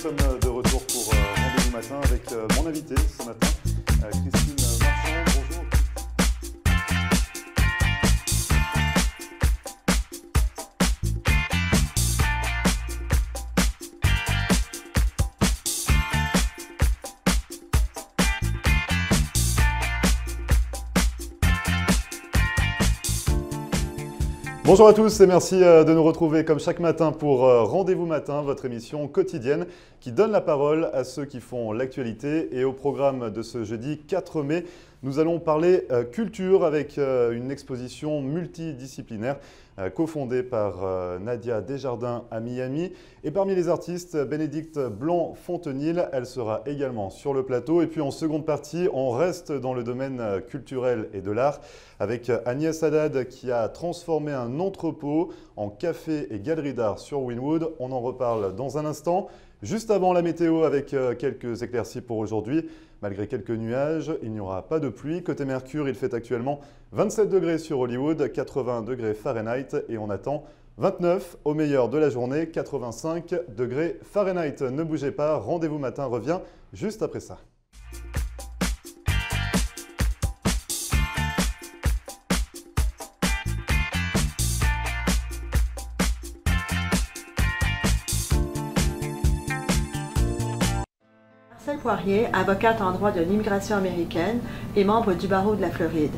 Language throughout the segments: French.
sommes de retour pour Rendez-vous Matin avec mon invité ce matin, Christine Bonjour à tous et merci euh, de nous retrouver comme chaque matin pour euh, Rendez-vous Matin, votre émission quotidienne qui donne la parole à ceux qui font l'actualité. Et au programme de ce jeudi 4 mai, nous allons parler euh, culture avec une exposition multidisciplinaire cofondée par Nadia Desjardins à Miami. Et parmi les artistes, Bénédicte Blanc-Fontenil, elle sera également sur le plateau. Et puis en seconde partie, on reste dans le domaine culturel et de l'art avec Agnès Haddad qui a transformé un entrepôt en café et galerie d'art sur Winwood. On en reparle dans un instant. Juste avant la météo avec euh, quelques éclaircies pour aujourd'hui. Malgré quelques nuages, il n'y aura pas de pluie. Côté Mercure, il fait actuellement 27 degrés sur Hollywood, 80 degrés Fahrenheit et on attend 29 au meilleur de la journée, 85 degrés Fahrenheit. Ne bougez pas, rendez-vous matin revient juste après ça. Poirier, avocate en droit de l'immigration américaine et membre du barreau de la Floride.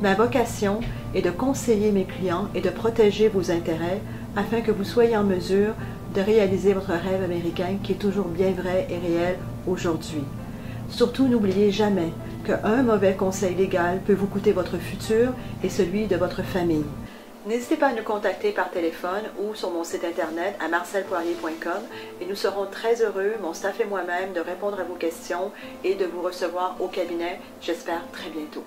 Ma vocation est de conseiller mes clients et de protéger vos intérêts afin que vous soyez en mesure de réaliser votre rêve américain qui est toujours bien vrai et réel aujourd'hui. Surtout, n'oubliez jamais qu'un mauvais conseil légal peut vous coûter votre futur et celui de votre famille. N'hésitez pas à nous contacter par téléphone ou sur mon site internet à marcelpoirier.com et nous serons très heureux, mon staff et moi-même, de répondre à vos questions et de vous recevoir au cabinet, j'espère très bientôt.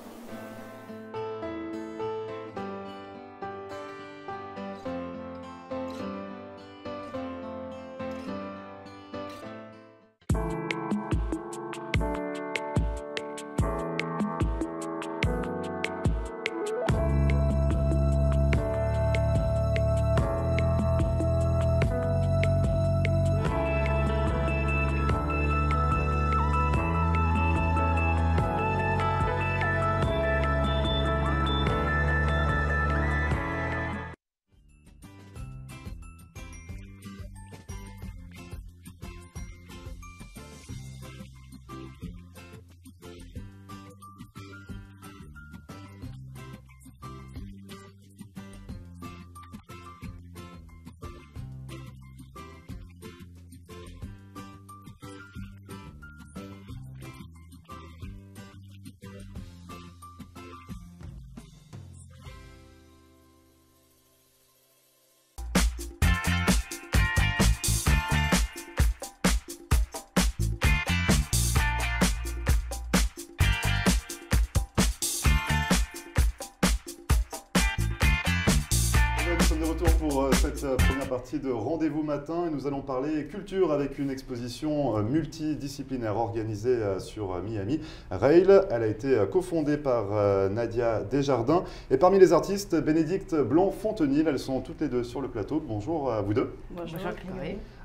Pour euh, cette euh, première partie de Rendez-vous Matin nous allons parler culture avec une exposition euh, multidisciplinaire organisée sur Miami. Rail, elle a été cofondée par Nadia Desjardins et parmi les artistes, Bénédicte Blanc-Fontenil, elles sont toutes les deux sur le plateau. Bonjour à vous deux. Bonjour.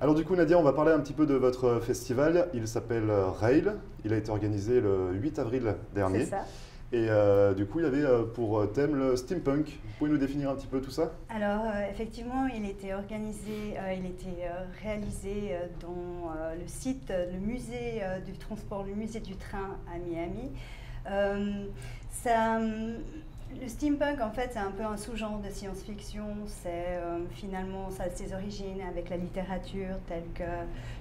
Alors du coup Nadia, on va parler un petit peu de votre festival. Il s'appelle Rail, il a été organisé le 8 avril dernier. C'est ça. Et euh, du coup, il avait euh, pour euh, thème le steampunk. Vous pouvez nous définir un petit peu tout ça? Alors, effectivement, il était organisé, il était réalisé dans le site, le musée du transport, le musée du train à Miami. ça, le steampunk, en fait, c'est un peu un sous-genre de science-fiction. C'est finalement, ça a ses origines avec la littérature telle que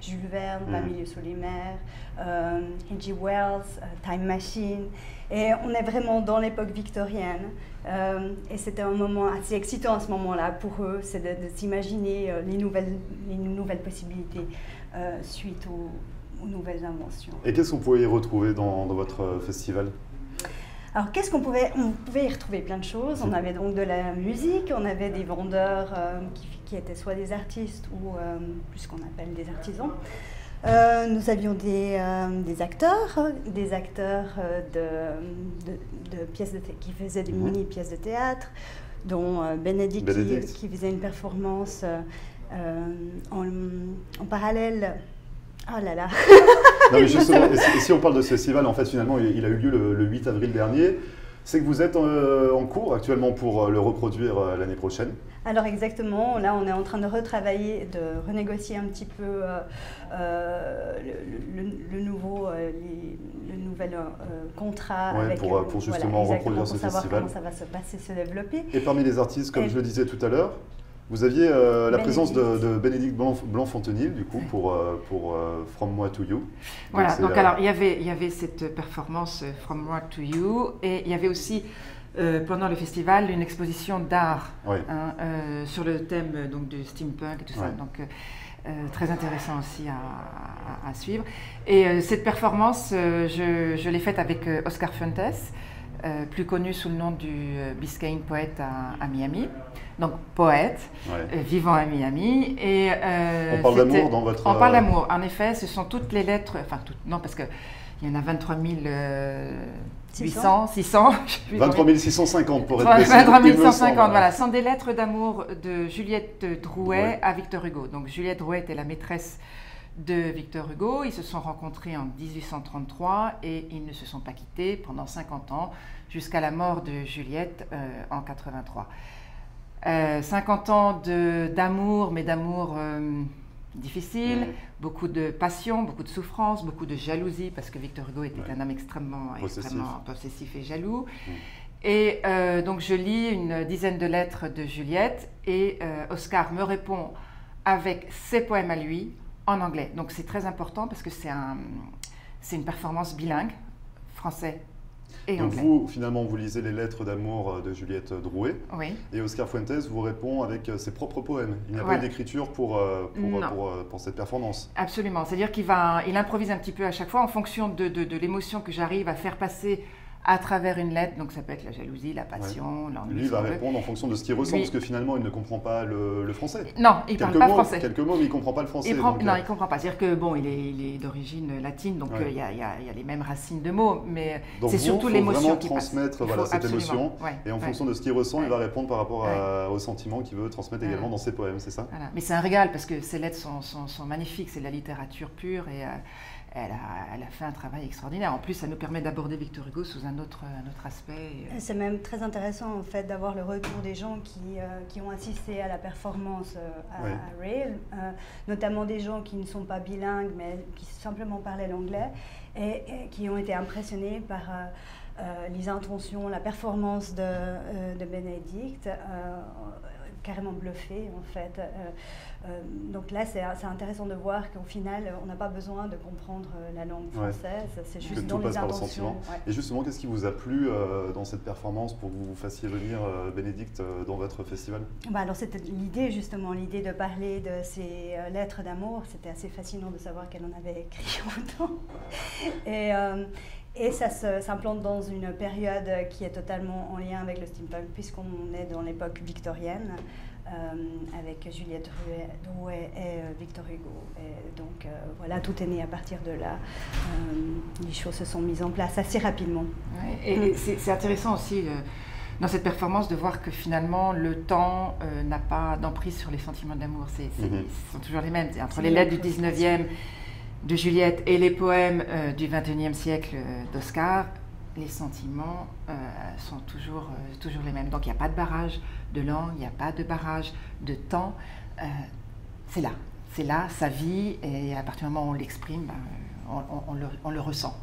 Jules Verne, mm. Milieu sous les mers, H.G. Wells, Time Machine. Et on est vraiment dans l'époque victorienne. Euh, et c'était un moment assez excitant à ce moment-là pour eux, c'est de, s'imaginer euh, les, nouvelles, les nouvelles possibilités euh, suite aux, nouvelles inventions. Et qu'est-ce qu'on pouvait y retrouver dans, votre festival? Alors, qu'est-ce qu'on pouvait On pouvait y retrouver plein de choses. On avait donc de la musique, on avait des vendeurs qui, qui, étaient soit des artistes ou plus ce qu'on appelle des artisans. Euh, nous avions des, euh, des, acteurs, des acteurs euh, de, de, pièces de qui faisaient des mhm. mini-pièces de théâtre, dont Bénédicte, Qui, faisait une performance en, en, parallèle Oh là là Non mais justement, et si, on parle de ce festival, en fait finalement il, a eu lieu le, 8 avril dernier. C'est que vous êtes en cours actuellement pour le reproduire l'année prochaine alors exactement, là on est en train de retravailler, de renégocier un petit peu euh, euh, le, nouveau, euh, le nouvel contrat. avec, pour, pour, justement reproduire ce savoir festival. Comment ça va se passer, se développer. Et parmi les artistes, comme je le disais tout à l'heure, vous aviez la présence de, de Bénédicte Blanc-Fontenil, du coup, pour, pour From Moi to You. Voilà, donc, alors il y, avait, il y avait cette performance From Moi to You, et il y avait aussi euh, pendant le festival une exposition d'art hein, euh, sur le thème euh, donc, du steampunk et tout ça. Donc, très intéressant aussi à, suivre. Et cette performance, je, je l'ai faite avec Oscar Fuentes, plus connu sous le nom du Biscayne poète à, Miami. Donc poète, vivant à Miami. Et, on parle d'amour dans votre... On parle d'amour, en effet, ce sont toutes les lettres, enfin toutes, non parce qu'il y en a 23 000 800, 600. 23 650 pour être précis. 23 650, voilà. Sont des lettres d'amour de Juliette Drouet à Victor Hugo. Donc Juliette Drouet était la maîtresse de Victor Hugo. Ils se sont rencontrés en 1833 et ils ne se sont pas quittés pendant 50 ans jusqu'à la mort de Juliette euh, en 83. 50 euh, ans d'amour, mais d'amour euh, difficile, beaucoup de passion, beaucoup de souffrance, beaucoup de jalousie, parce que Victor Hugo était un homme extrêmement possessif, extrêmement possessif et jaloux. Mm. Et euh, donc je lis une dizaine de lettres de Juliette et Oscar me répond avec ses poèmes à lui en anglais. Donc c'est très important parce que c'est un, une performance bilingue, français donc vous, finalement, vous lisez les lettres d'amour euh, de Juliette Drouet. Oui. Et Oscar Fuentes vous répond avec euh, ses propres poèmes. Il n'y a pas d'écriture pour, euh, pour, pour, cette performance. Absolument. C'est-à-dire qu'il va, il improvise un petit peu à chaque fois en fonction de, de, de l'émotion que j'arrive à faire passer à travers une lettre, donc ça peut être la jalousie, la passion, l'ennui. Lui, il va répondre en fonction de ce qu'il ressent, parce que finalement, il ne comprend pas le, français. Non, il ne parle pas français. Quelques mots, mais il ne comprend pas le français. non, euh, il ne comprend pas. C'est-à-dire que, bon, il est, il est d'origine latine, donc euh, il y, a, y, a, les mêmes racines de mots, mais c'est surtout l'émotion qui transmettre voilà, cette émotion, et en fonction de ce qu'il ressent, il va répondre par rapport au sentiment qu'il veut transmettre également dans ses poèmes, c'est ça Mais c'est un régal, parce que ces lettres sont, sont, magnifiques, c'est de la littérature pure, et... Euh, elle a, fait un travail extraordinaire. En plus, ça nous permet d'aborder Victor Hugo sous un autre, autre aspect. Euh. C'est même très intéressant en fait d'avoir le retour des gens qui, euh, qui, ont assisté à la performance euh, à, Rail, notamment des gens qui ne sont pas bilingues mais qui simplement parlaient l'anglais et, qui ont été impressionnés par les intentions, la performance de, de Bénédicte, carrément bluffés en fait. Euh, donc là, c'est intéressant de voir qu'au final, on n'a pas besoin de comprendre euh, la langue française, c'est juste dans les intentions. Et justement, qu'est-ce qui vous a plu euh, dans cette performance pour que vous fassiez venir Bénédicte dans votre festival? Bah alors c'était l'idée justement, l'idée de parler de ces lettres d'amour. C'était assez fascinant de savoir qu'elle en avait écrit autant. Et, et ça s'implante dans une période qui est totalement en lien avec le steampunk, puisqu'on est dans l'époque victorienne. Euh, avec Juliette Drouet et euh, Victor Hugo. Et donc euh, voilà, tout est né à partir de là. les choses se sont mises en place assez rapidement. et c'est intéressant aussi dans cette performance de voir que finalement le temps n'a pas d'emprise sur les sentiments d'amour. C'est, mhm. Ce sont toujours les mêmes. Entre les lettres du 19e de Juliette et les poèmes du 21e siècle d'Oscar, les sentiments sont toujours, toujours les mêmes. Donc il n'y a pas de barrage de langue, il n'y a pas de barrage de temps. Euh, c'est là, c'est là, sa vie, et à partir du moment où on l'exprime, ben, on, le, ressent.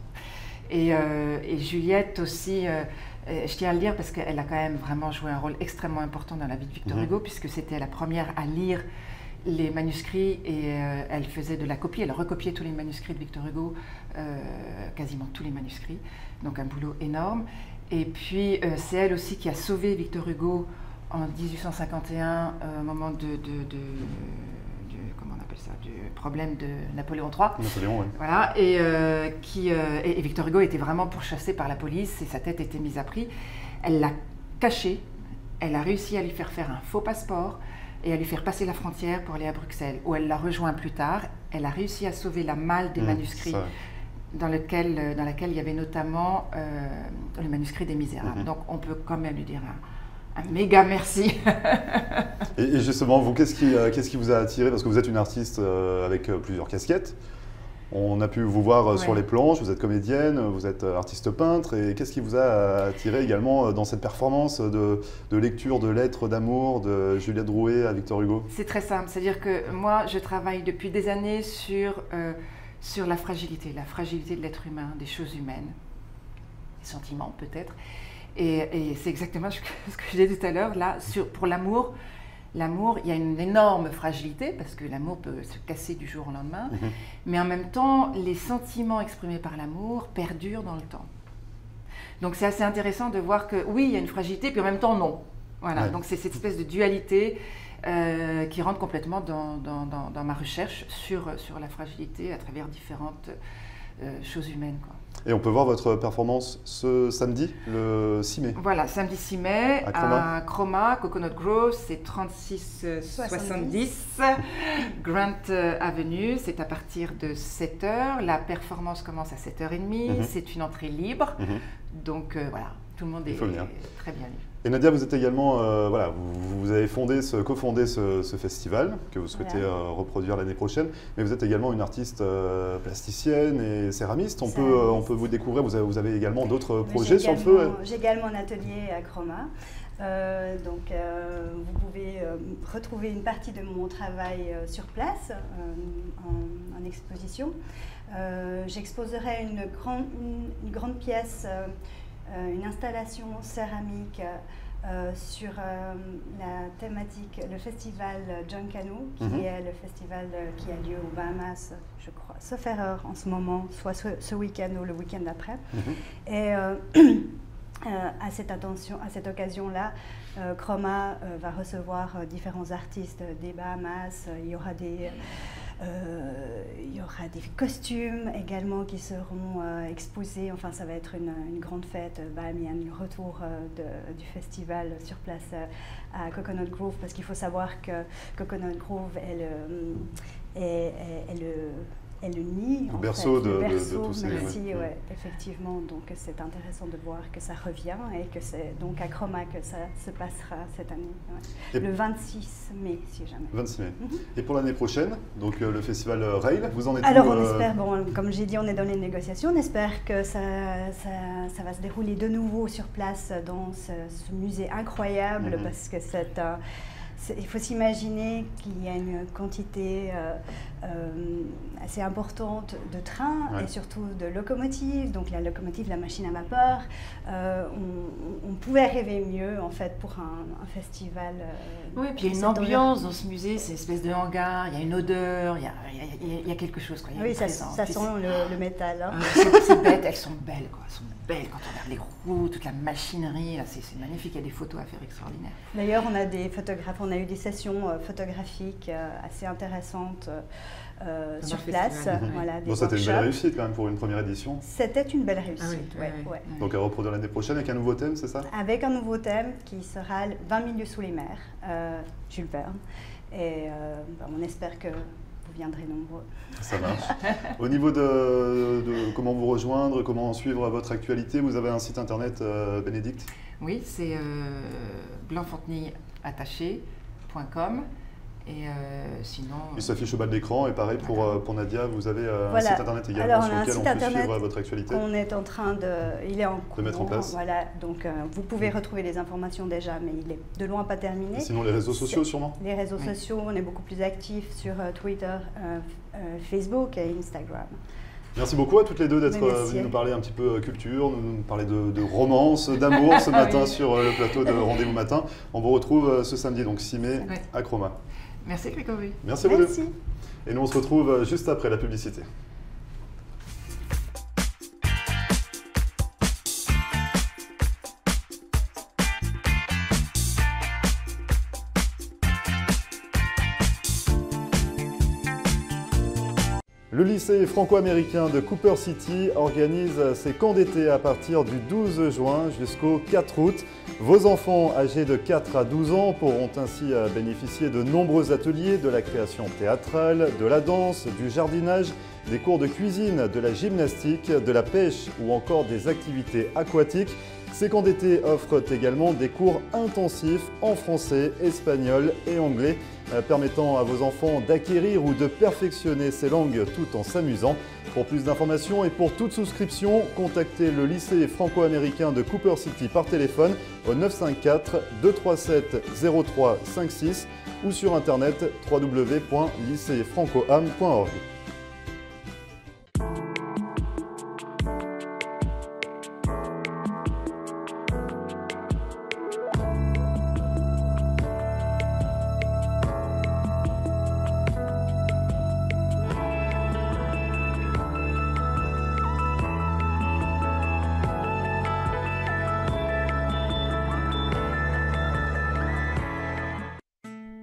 Euh, et, Juliette aussi, euh, je tiens à le dire parce qu'elle a quand même vraiment joué un rôle extrêmement important dans la vie de Victor mhm. Hugo, puisque c'était la première à lire les manuscrits et elle faisait de la copie, elle recopiait tous les manuscrits de Victor Hugo, quasiment tous les manuscrits, donc un boulot énorme. Et puis c'est elle aussi qui a sauvé Victor Hugo en 1851, euh, au moment de, comment on appelle ça, du problème de Napoléon III. Napoléon, oui. Voilà, et, euh, qui, euh, et, Victor Hugo était vraiment pourchassé par la police et sa tête était mise à prix. Elle l'a caché, elle a réussi à lui faire faire un faux passeport et à lui faire passer la frontière pour aller à Bruxelles, où elle l'a rejoint plus tard. Elle a réussi à sauver la malle des mmh, manuscrits. Dans, lequel, dans laquelle il y avait notamment le manuscrit des Misérables. Mmh. Donc on peut quand même lui dire un méga merci. et, justement, vous, qu'est-ce qui, euh, qu'est-ce qui vous a attiré? Parce que vous êtes une artiste euh, avec euh, plusieurs casquettes. On a pu vous voir sur les planches, vous êtes comédienne, vous êtes artiste peintre. Et qu'est-ce qui vous a attiré également dans cette performance de, lecture de lettres d'amour de Juliette Drouet à Victor Hugo? C'est très simple, c'est-à-dire que moi je travaille depuis des années sur, sur la fragilité, la fragilité de l'être humain, des choses humaines, des sentiments peut-être. Et, c'est exactement ce que, je disais tout à l'heure, là, sur, pour l'amour. L'amour, il y a une énorme fragilité parce que l'amour peut se casser du jour au lendemain, mhm. mais en même temps, les sentiments exprimés par l'amour perdurent dans le temps. Donc c'est assez intéressant de voir que oui, il y a une fragilité, puis en même temps non. Voilà, donc c'est cette espèce de dualité euh, qui rentre complètement dans, dans, dans, ma recherche sur, sur la fragilité à travers différentes euh, choses humaines. Quoi. Et on peut voir votre performance ce samedi, le 6 mai. Voilà, samedi 6 mai à Chroma, Coconut Grove, c'est 3670 Grant euh, Avenue. C'est à partir de 7h. La performance commence à 7h30. Mhm. C'est une entrée libre. Mhm. Donc euh, voilà, tout le monde est très bien et Nadia, vous êtes également, euh, voilà, vous, avez fondé, cofondé ce, festival que vous souhaitez euh, reproduire l'année prochaine, mais vous êtes également une artiste euh, plasticienne et céramiste. On peut, on peut vous découvrir. Vous avez, vous avez également d'autres projets sur le feu. J'ai également un atelier à Chroma. donc, vous pouvez retrouver une partie de mon travail sur place en, exposition. J'exposerai une, une, grande pièce une installation céramique euh, sur euh, la thématique, le festival John Cano, qui mhm. est le festival qui a lieu aux Bahamas, je crois, sauf erreur en ce moment, soit ce, week-end ou le week-end d'après. Mhm. Et à cette attention, à cette occasion-là, Chroma va recevoir différents artistes des Bahamas. Il y aura des euh, il y aura des costumes également qui seront euh, exposés. Enfin, ça va être une, grande fête. Bahamian, le retour euh, du festival sur place à Coconut Grove, parce qu'il faut savoir que Coconut Grove est le nid. Le berceau, de, tous ces... Merci, ouais. effectivement. Donc c'est intéressant de voir que ça revient et que c'est donc à Chroma que ça se passera cette année. Le 26 mai, si jamais. 26 mai. Mhm. Et pour l'année prochaine, donc euh, le festival euh, Rail, vous en êtes Alors où, on euh, espère, bon, comme j'ai dit, on est dans les négociations, on espère que ça, ça, va se dérouler de nouveau sur place dans ce, musée incroyable mhm. parce que c'est il faut s'imaginer qu'il y a une quantité euh, assez importante de trains et surtout de locomotives. Donc la locomotive, la machine à vapeur. Euh, on, pouvait rêver mieux en fait pour un, festival. oui, puis il y a une ambiance dans ce musée, c'est une espèce de hangar, il y a une odeur, il y a, il y a, quelque chose. Quoi. oui, ça, ça, sent le, métal. Hein. c'est bête, elles sont belles. Quoi. Elles sont belles quand on regarde les roues, toute la machinerie. C'est magnifique, il y a des photos à faire extraordinaires. D'ailleurs, on a des photographes, on a eu des sessions euh, photographiques euh, assez intéressantes. Euh, sur place. Voilà, bon, c'était une belle réussite quand même pour une première édition. C'était une belle réussite, ah ouais, Donc à reproduire l'année prochaine avec un nouveau thème, c'est ça? Avec un nouveau thème qui sera 20 milieux sous les mers, Jules Verne. Et ben, on espère que vous viendrez nombreux. Ça marche. Au niveau de, comment vous rejoindre, comment suivre votre actualité, vous avez un site internet, euh, Bénédicte? Oui, c'est euh, attaché.com. Et euh, sinon. Il s'affiche au bas de l'écran. Et pareil pour, euh, pour Nadia, vous avez euh, un site internet également sur lequel on peut suivre votre actualité. On est en train de. Il est en cours. De mettre en place. Voilà. Donc vous pouvez retrouver les informations déjà, mais il est de loin pas terminé. sinon, les réseaux sociaux sûrement Les réseaux sociaux, on est beaucoup plus actifs sur Twitter, Facebook et Instagram. Merci beaucoup à toutes les deux d'être venues nous parler un petit peu culture, nous, parler de, romance, d'amour ce matin sur le plateau de Rendez-vous Matin. On vous retrouve ce samedi, donc 6 mai, à Chroma. Merci Grégory. Merci Merci. Et nous on se retrouve euh, juste après la publicité. Le lycée franco-américain de Cooper City organise ses camps d'été à partir du 12 juin jusqu'au 4 août. Vos enfants âgés de 4 à 12 ans pourront ainsi euh, bénéficier de nombreux ateliers de la création théâtrale, de la danse, du jardinage, des cours de cuisine, de la gymnastique, de la pêche ou encore des activités aquatiques. Ces camps offrent également des cours intensifs en français, espagnol et anglais, permettant à vos enfants d'acquérir ou de perfectionner ces langues tout en s'amusant. Pour plus d'informations et pour toute souscription, contactez le lycée franco-américain de Cooper City par téléphone au 954 237 0356 ou sur internet www.lycéefrancoam.org.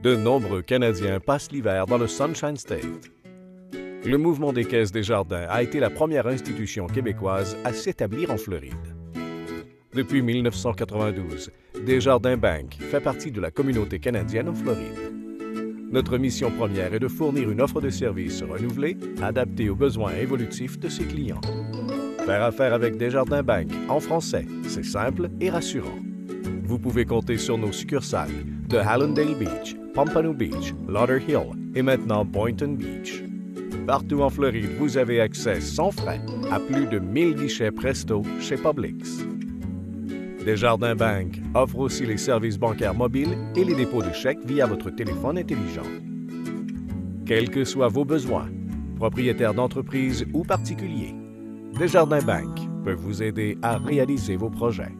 De nombreux Canadiens passent l'hiver dans le Sunshine State. Le mouvement des caisses des jardins a été la première institution québécoise à s'établir en Floride. Depuis 1992, Desjardins Bank fait partie de la communauté canadienne en Floride. Notre mission première est de fournir une offre de services renouvelée, adaptée aux besoins évolutifs de ses clients. Faire affaire avec Desjardins Bank en français, c'est simple et rassurant. Vous pouvez compter sur nos succursales de Hallandale Beach, Pompano Beach, Lauderhill et maintenant Boynton Beach. Partout en Floride, vous avez accès sans frais à plus de 1000 guichets Presto chez Publix. Desjardins Bank offre aussi les services bancaires mobiles et les dépôts de chèques via votre téléphone intelligent. Quels que soient vos besoins, propriétaires d'entreprise ou particuliers, Desjardins Bank peut vous aider à réaliser vos projets.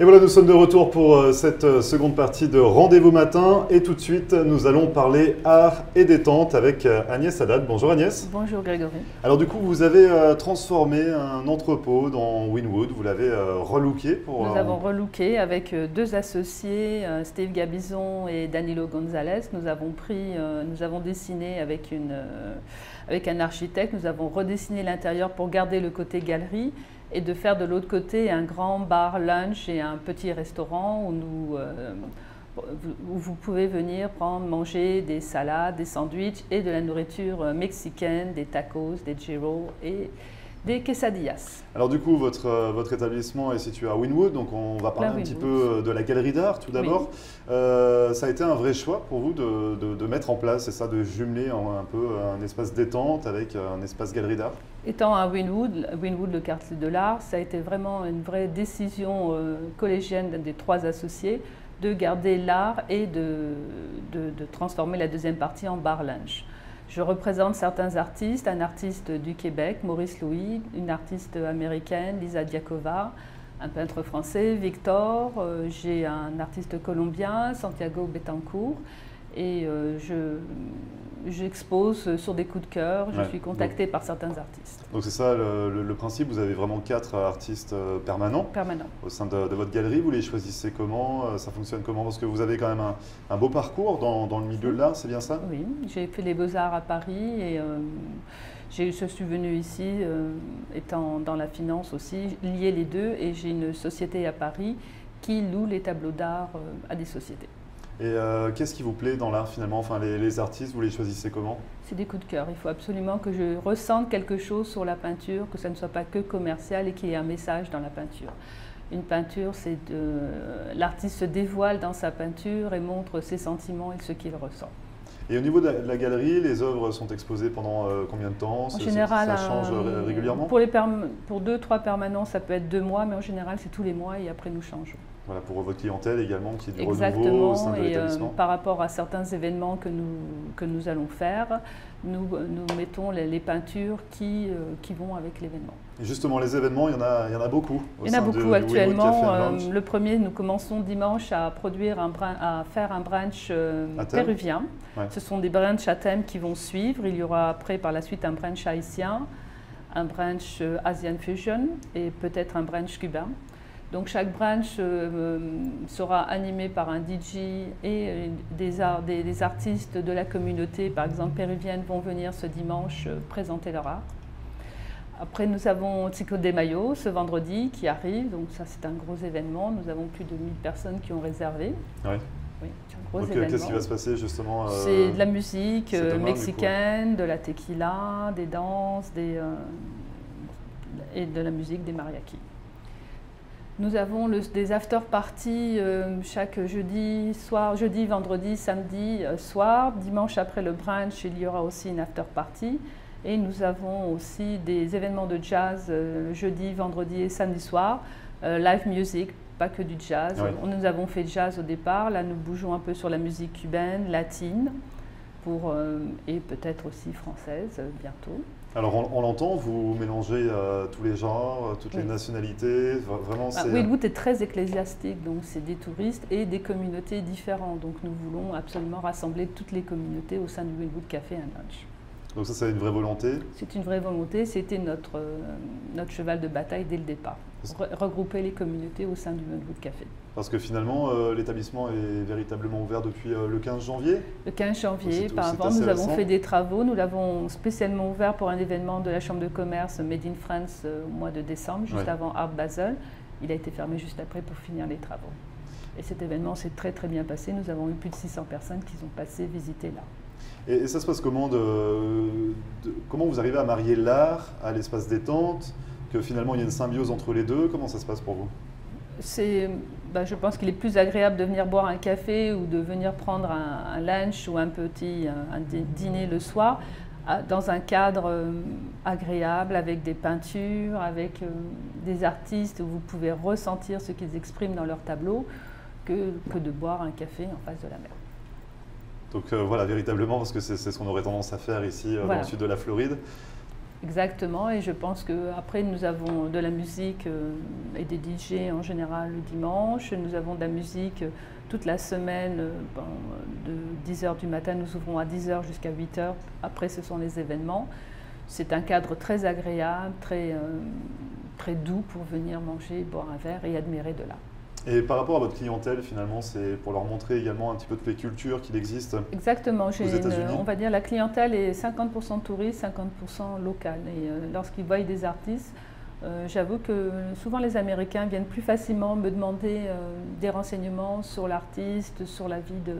Et voilà, nous sommes de retour pour euh, cette euh, seconde partie de Rendez-vous matin. Et tout de suite, nous allons parler art et détente avec euh, Agnès Haddad. Bonjour Agnès. Bonjour Grégory. Alors du coup, vous avez transformé un entrepôt dans Winwood, vous l'avez relooké pour... Nous avons relooké avec deux associés, Steve Gabizon et Danilo Gonzalez. Nous avons pris, nous avons dessiné avec, une, avec un architecte, nous avons redessiné l'intérieur pour garder le côté galerie et de faire de l'autre côté un grand bar lunch et un petit restaurant où, euh, vous pouvez venir prendre, manger des salades, des sandwichs et de la nourriture mexicaine, des tacos, des gyros et des quesadillas. Alors du coup, votre, euh, votre établissement est situé à Winwood, donc on va parler un petit peu euh, de la galerie d'art tout d'abord. Euh, ça a été un vrai choix pour vous de, de, mettre en place, c'est ça, de jumeler un, peu un espace détente avec un espace galerie d'art? Étant à Winwood, Winwood, le quartier de l'art, ça a été vraiment une vraie décision collégienne des trois associés de garder l'art et de, de, transformer la deuxième partie en bar lunch. Je représente certains artistes, un artiste du Québec, Maurice Louis, une artiste américaine, Lisa Diakova, un peintre français, Victor, euh, j'ai un artiste colombien, Santiago Betancourt, et euh, je, j'expose sur des coups de cœur, je suis contactée par certains artistes. Donc c'est ça le, principe, vous avez vraiment quatre artistes euh, permanents, permanents. au sein de, votre galerie, vous les choisissez comment, euh, ça fonctionne comment? Parce que vous avez quand même un, beau parcours dans, dans, le milieu de l'art, c'est bien ça? Oui, j'ai fait les beaux-arts à Paris et euh, je suis venue ici, étant dans la finance aussi, lier les deux et j'ai une société à Paris qui loue les tableaux d'art à des sociétés. Et euh, qu'est-ce qui vous plaît dans l'art finalement? Enfin, les, artistes, vous les choisissez comment? C'est des coups de cœur. Il faut absolument que je ressente quelque chose sur la peinture, que ça ne soit pas que commercial et qu'il y ait un message dans la peinture. Une peinture, c'est de... L'artiste se dévoile dans sa peinture et montre ses sentiments et ce qu'il ressent. Et au niveau de la, galerie, les œuvres sont exposées pendant euh, combien de temps? En général, ça change euh, régulièrement? Pour, les pour deux, trois permanents, ça peut être deux mois, mais en général, c'est tous les mois et après, nous changeons. Voilà, pour votre clientèle également, qui est du Exactement, renouveau au sein de et euh, par rapport à certains événements que nous, que nous allons faire, nous, nous mettons les, peintures qui, euh, qui vont avec l'événement. Et justement, les événements, il y en a, il y en a beaucoup. il y en a beaucoup actuellement. Euh, le premier, nous commençons dimanche à produire un à faire un brunch péruvien. Ce sont des brunchs à thème qui vont suivre. Il y aura après, par la suite, un brunch haïtien, un brunch Asian Fusion et peut-être un brunch cubain. Donc chaque branch sera animé par un DJ et des, des, artistes de la communauté, par exemple péruvienne, vont venir ce dimanche présenter leur art. Après, nous avons Tico de Mayo ce vendredi qui arrive, donc ça c'est un gros événement. Nous avons plus de 1000 personnes qui ont réservé. Oui, c'est un gros événement. Qu'est-ce qui va se passer justement euh, C'est de la musique euh, mexicaine, de la tequila, des danses des, euh, et de la musique des mariachis. Nous avons des after parties chaque jeudi soir, jeudi, vendredi, samedi soir. Dimanche après le brunch, il y aura aussi une after party. Et nous avons aussi des événements de jazz euh, jeudi, vendredi et samedi soir, euh, live music, pas que du jazz. Nous avons fait jazz au départ, là nous bougeons un peu sur la musique cubaine, latine, pour, euh, et peut-être aussi française bientôt. Alors on, l'entend, vous mélangez tous les genres, toutes les nationalités, vraiment ah, c'est... est très ecclésiastique, donc c'est des touristes et des communautés différentes. Donc nous voulons absolument rassembler toutes les communautés au sein du Winwood Café and Lunch. Donc ça, c'est une vraie volonté C'est une vraie volonté, c'était notre, euh, notre cheval de bataille dès le départ. regrouper les communautés au sein du Menwood Café. Parce que finalement, euh, l'établissement est véritablement ouvert depuis euh, le 15 janvier Le 15 janvier, par avant, nous avons fait des travaux. Nous l'avons spécialement ouvert pour un événement de la Chambre de commerce Made in France au mois de décembre, juste avant Art Basel. Il a été fermé juste après pour finir les travaux. Et cet événement s'est très très bien passé. Nous avons eu plus de 600 personnes qui ont passé visiter là. Et, ça se passe comment Comment vous arrivez à marier l'art à l'espace détente Que finalement il y a une symbiose entre les deux? Comment ça se passe pour vous? C'est, bah, je pense qu'il est plus agréable de venir boire un café ou de venir prendre un, lunch ou un petit dîner le soir dans un cadre euh, agréable avec des peintures, avec euh, des artistes où vous pouvez ressentir ce qu'ils expriment dans leurs tableaux que, que de boire un café en face de la mer. Donc euh, voilà, véritablement, parce que c'est ce qu'on aurait tendance à faire ici euh, dans le sud de la Floride. Exactement, et je pense qu'après nous avons de la musique euh, et des DJ en général le dimanche, nous avons de la musique toute la semaine, de 10h du matin, nous ouvrons à 10h jusqu'à 8h, après ce sont les événements. C'est un cadre très agréable, très, très doux pour venir manger, boire un verre et admirer de l'art. Et par rapport à votre clientèle, finalement, c'est pour leur montrer également un petit peu de les cultures qu'il existe Exactement. Aux on va dire la clientèle est 50% touriste, 50% local. Et euh, lorsqu'ils voient des artistes, euh, j'avoue que souvent les Américains viennent plus facilement me demander euh, des renseignements sur l'artiste, sur la vie de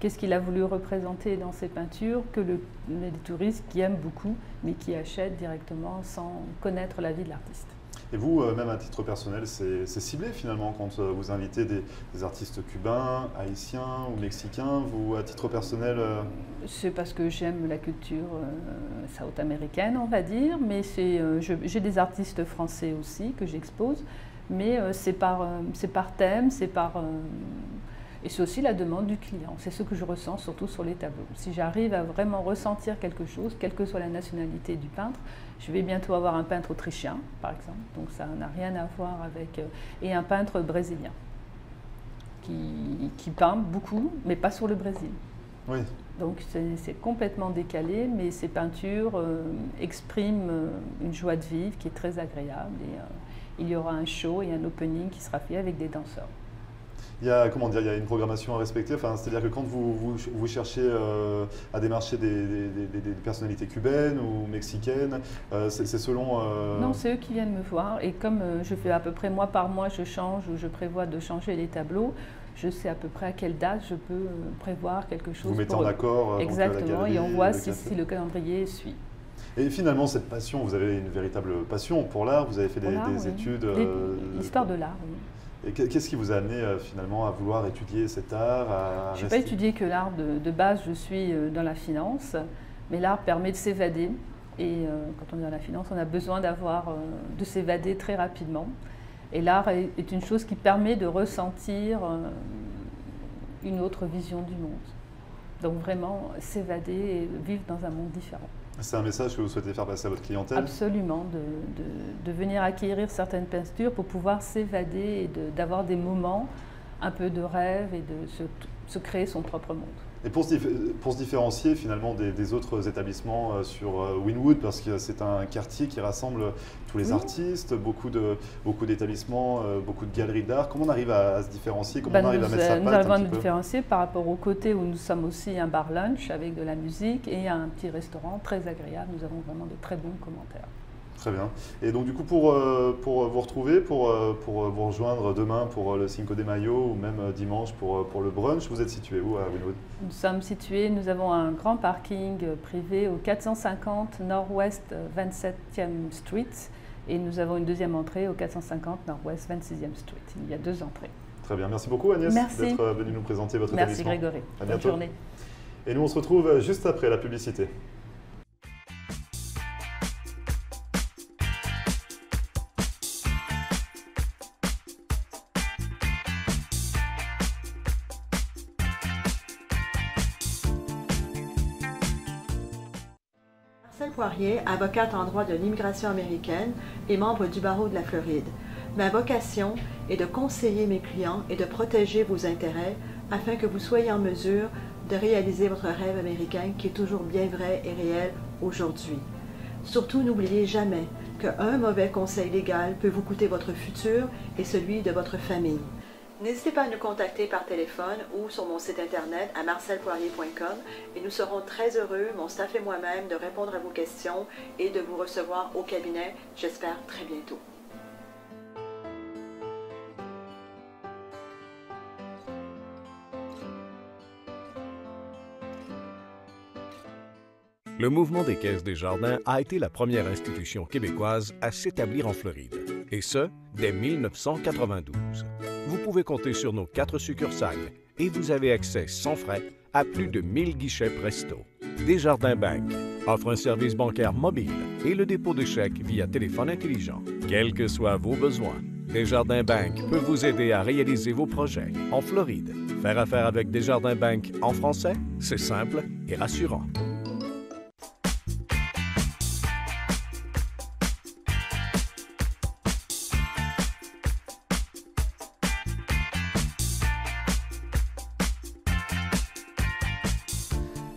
qu'est-ce qu'il a voulu représenter dans ses peintures, que le, les touristes qui aiment beaucoup, mais qui achètent directement sans connaître la vie de l'artiste. Et vous, euh, même à titre personnel, c'est ciblé finalement quand euh, vous invitez des, artistes cubains, haïtiens ou mexicains. Vous, à titre personnel euh, C'est parce que j'aime la culture saout-américaine, on va dire, mais j'ai des artistes français aussi que j'expose, mais c'est par, par thème, c'est par et c'est aussi la demande du client. C'est ce que je ressens surtout sur les tableaux. Si j'arrive à vraiment ressentir quelque chose, quelle que soit la nationalité du peintre, je vais bientôt avoir un peintre autrichien, par exemple, donc ça n'a rien à voir avec... Euh, et un peintre brésilien, qui, qui, peint beaucoup, mais pas sur le Brésil. Oui. Donc c'est complètement décalé, mais ces peintures euh, expriment euh, une joie de vivre qui est très agréable. Et il y aura un show et un opening qui sera fait avec des danseurs il y a comment dire, il y a une programmation à respecter. Enfin, c'est-à-dire que quand vous, vous, cherchez euh, à démarcher des, des, personnalités cubaines ou mexicaines, euh, c'est selon. Euh, non, c'est eux qui viennent me voir. Et comme je fais à peu près mois par mois, je change ou je prévois de changer les tableaux. Je sais à peu près à quelle date je peux prévoir quelque chose. Vous mettez en accord. Exactement, et on voit si, si le calendrier suit. Et finalement, cette passion, vous avez une véritable passion pour l'art, vous avez fait des, études. L'histoire de l'art, oui. Et qu'est-ce qui vous a amené euh, finalement à vouloir étudier cet art Je n'ai pas étudié que l'art de, base, je suis euh, dans la finance, mais l'art permet de s'évader. Et euh, quand on est dans la finance, on a besoin d'avoir, de s'évader très rapidement. Et l'art est, une chose qui permet de ressentir une autre vision du monde. Donc vraiment s'évader et vivre dans un monde différent. C'est un message que vous souhaitez faire passer à votre clientèle Absolument, de, venir acquérir certaines peintures pour pouvoir s'évader et d'avoir des moments un peu de rêve et de se, créer son propre monde. Et pour se, pour se, différencier finalement des, autres établissements euh, sur euh, Winwood, parce que c'est un quartier qui rassemble tous les artistes, beaucoup d'établissements, beaucoup, beaucoup de galeries d'art, comment on arrive à, se différencier? Comment ben, on arrive à mettre sa patte Nous arrivons à nous différencier par rapport au côté où nous sommes aussi un bar lunch avec de la musique et un petit restaurant très agréable. Nous avons vraiment de très bons commentaires. Très bien. Et donc du coup, pour, euh, pour vous retrouver, pour, euh, pour vous rejoindre demain pour le Cinco de Mayo ou même euh, dimanche pour, pour le brunch, vous êtes situé où à Winwood? Nous sommes situés, nous avons un grand parking privé au 450 Nord-Ouest 27e Street et nous avons une deuxième entrée au 450 Nord-Ouest 26e Street. Il y a deux entrées. Très bien. Merci beaucoup Agnès d'être venue nous présenter votre Merci Grégory. À bientôt. Bonne journée. Et nous on se retrouve juste après la publicité. Marcel Poirier, avocate en droit de l'immigration américaine et membre du barreau de la Floride. Ma vocation est de conseiller mes clients et de protéger vos intérêts afin que vous soyez en mesure de réaliser votre rêve américain qui est toujours bien vrai et réel aujourd'hui. Surtout, n'oubliez jamais qu'un mauvais conseil légal peut vous coûter votre futur et celui de votre famille. N'hésitez pas à nous contacter par téléphone ou sur mon site internet à marcelpoirier.com et nous serons très heureux, mon staff et moi-même, de répondre à vos questions et de vous recevoir au cabinet, j'espère très bientôt. Le mouvement des caisses des jardins a été la première institution québécoise à s'établir en Floride, et ce, dès 1992 vous pouvez compter sur nos quatre succursales et vous avez accès sans frais à plus de 1000 guichets presto. Desjardins Bank offre un service bancaire mobile et le dépôt de chèques via téléphone intelligent. Quels que soient vos besoins, Desjardins Bank peut vous aider à réaliser vos projets en Floride. Faire affaire avec Desjardins Bank en français, c'est simple et rassurant.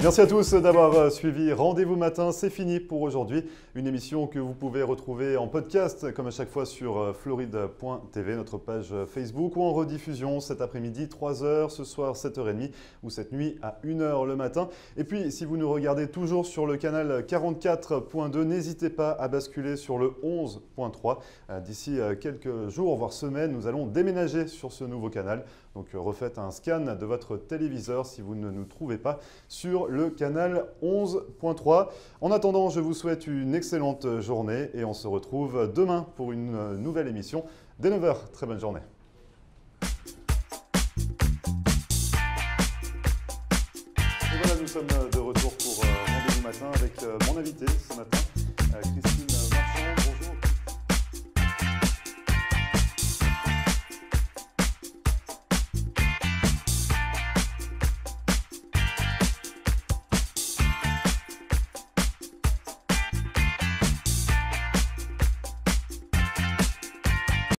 Merci à tous d'avoir euh, suivi Rendez-vous matin. C'est fini pour aujourd'hui. Une émission que vous pouvez retrouver en podcast, comme à chaque fois, sur euh, floride.tv, notre page Facebook, ou en rediffusion cet après-midi, 3h, ce soir, 7h30, ou cette nuit à 1h le matin. Et puis, si vous nous regardez toujours sur le canal 44.2, n'hésitez pas à basculer sur le 11.3. Euh, d'ici quelques jours, voire semaines, nous allons déménager sur ce nouveau canal. Donc refaites un scan de votre téléviseur si vous ne nous trouvez pas sur le canal 11.3. En attendant, je vous souhaite une excellente journée et on se retrouve demain pour une nouvelle émission dès 9h. Très bonne journée. Et voilà, nous sommes de retour pour euh, Rendez-vous matin avec euh, mon invité ce matin, euh, Christine.